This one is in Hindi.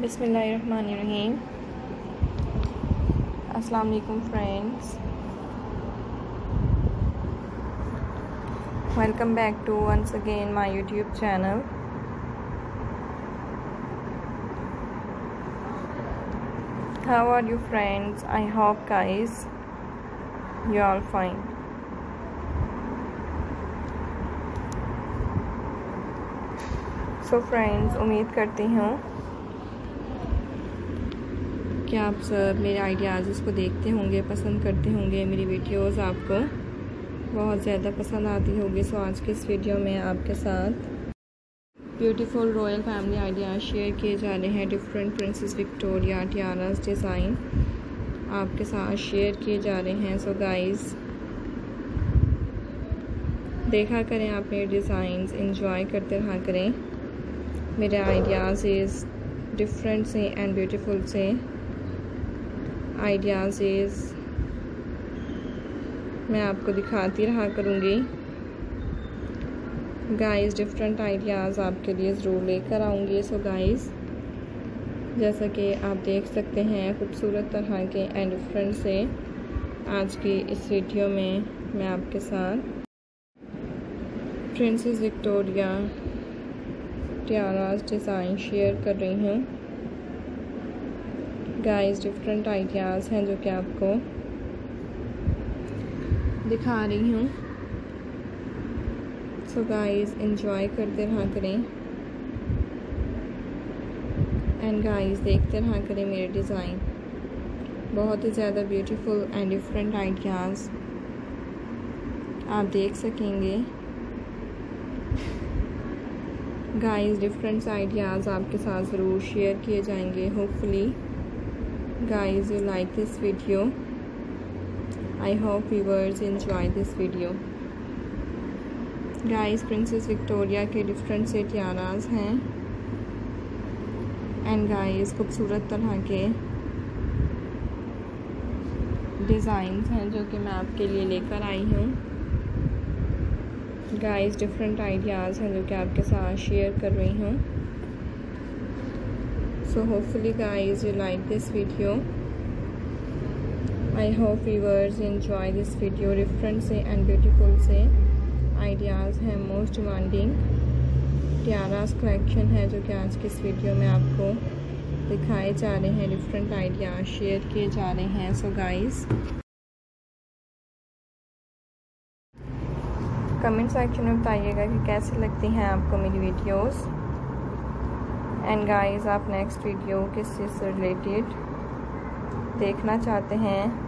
बिसमीम अस्सलाम वालेकुम friends. Welcome back to once again my YouTube channel. How are you, friends? I hope, guys, you all fine. So friends उम्मीद करती हूँ कि आप सब मेरे आइडियाज़ इसको देखते होंगे, पसंद करते होंगे मेरी वीडियोस आपको? बहुत ज़्यादा पसंद आती होगी सो आज के इस वीडियो में आपके साथ beautiful royal family ideas share किए जा रहे हैं। Different princess Victoria tiaras design आपके साथ शेयर किए जा रहे हैं। सो गाइस देखा करें आप मेरे डिज़ाइंस इंजॉय करते रहा करें। मेरे आइडियाज़ डिफरेंट से एंड ब्यूटीफुल से। आइडियाज़ मैं आपको दिखाती रहा करूँगी। गाइस डिफरेंट आइडियाज़ आपके लिए ज़रूर लेकर आऊँगी। सो गाइस जैसा कि आप देख सकते हैं, खूबसूरत तरह के एंड डिफरेंट से आज की इस वीडियो में मैं आपके साथ princess Victoria tiaras design share कर रही हूँ। गाइस डिफरेंट आइडियाज़ हैं जो कि आपको दिखा रही हूँ। सो गाइस इंजॉय करते रहा करें। एंड गाइस देखते रहा करें मेरे डिज़ाइन बहुत ही ज़्यादा ब्यूटीफुल एंड डिफरेंट आइडियाज़ आप देख सकेंगे। गाइस डिफरेंट आइडियाज़ आपके साथ ज़रूर शेयर किए जाएँगे hopefully guys, you like this video? I hope viewers enjoy this video. Guys princess Victoria के डिफरेंट से टियाराज हैं। एंड गाइस खूबसूरत तरह के डिज़ाइंस हैं जो कि मैं आपके लिए लेकर आई हूँ। गाइस डिफरेंट आइडियाज़ हैं जो कि आपके साथ शेयर कर रही हूँ। So hopefully, guys, you like this video. I hope viewers enjoy this video. Different say and beautiful say. Ideas हैं मोस्ट डिमांडिंग टियारास कलेक्शन है जो कि आज की इस वीडियो में आपको दिखाए जा रहे हैं डिफरेंट आइडियाज़ शेयर किए जा रहे हैं। सो गाइस कमेंट सेक्शन में बताइएगा कि कैसे लगती हैं आपको मेरी वीडियोस एंड गाइस आप नेक्स्ट वीडियो किस चीज़ से रिलेटेड देखना चाहते हैं?